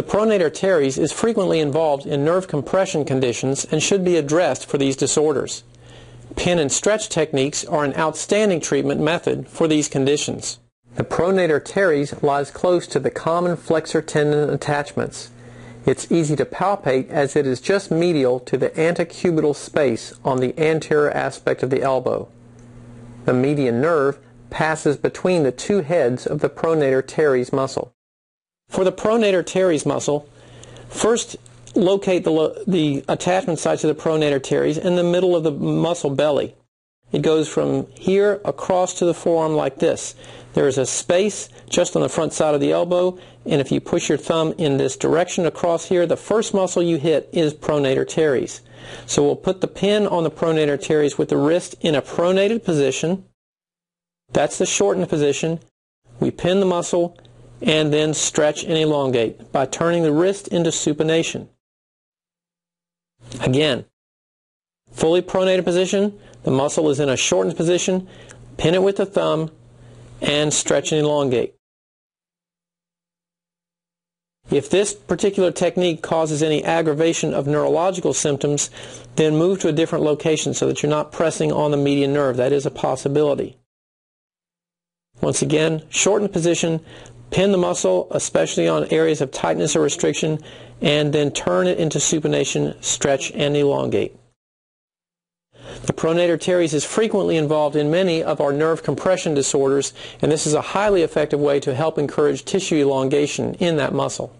The pronator teres is frequently involved in nerve compression conditions and should be addressed for these disorders. Pin and stretch techniques are an outstanding treatment method for these conditions. The pronator teres lies close to the common flexor tendon attachments. It's easy to palpate as it is just medial to the antecubital space on the anterior aspect of the elbow. The median nerve passes between the two heads of the pronator teres muscle. For the pronator teres muscle, first locate the, the attachment sites of the pronator teres in the middle of the muscle belly. It goes from here across to the forearm like this. There is a space just on the front side of the elbow, and if you push your thumb in this direction across here, the first muscle you hit is pronator teres. So we'll put the pin on the pronator teres with the wrist in a pronated position. That's the shortened position. We pin the muscle and then stretch and elongate by turning the wrist into supination. Again, fully pronated position, the muscle is in a shortened position, pin it with the thumb, and stretch and elongate. If this particular technique causes any aggravation of neurological symptoms, then move to a different location so that you're not pressing on the median nerve. That is a possibility. Once again, shorten position, pin the muscle, especially on areas of tightness or restriction, and then turn it into supination, stretch, and elongate. The pronator teres is frequently involved in many of our nerve compression disorders, and this is a highly effective way to help encourage tissue elongation in that muscle.